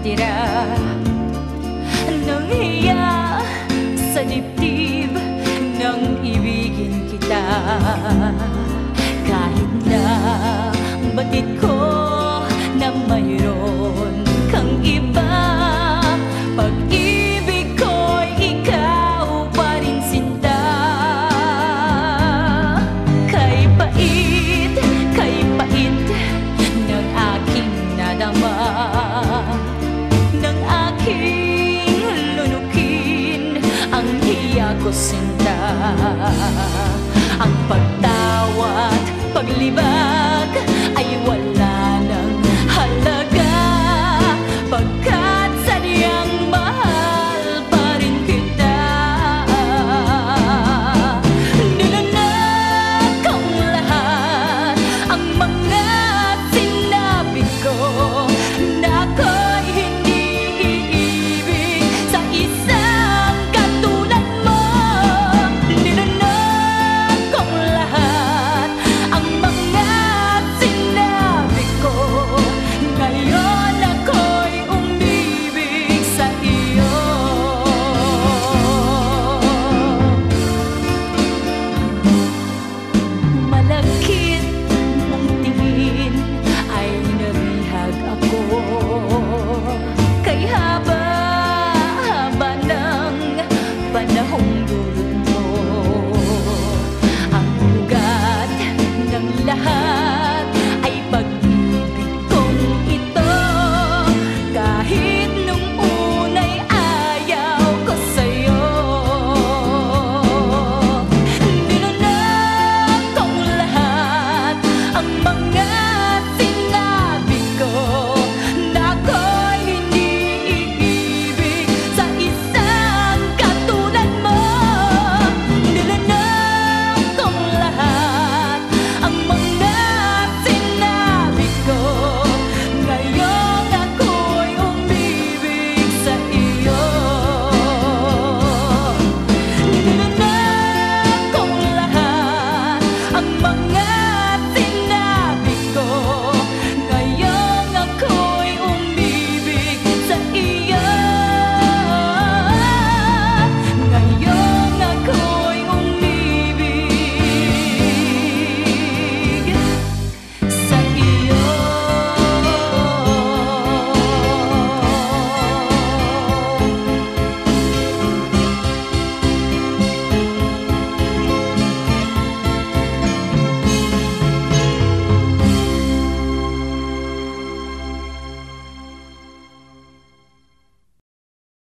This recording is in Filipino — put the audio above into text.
tira. Nang hiya sa dibdib Nang ibigin kita. Kahit na batid ko ko sinta. Ang pagtawat, paglibag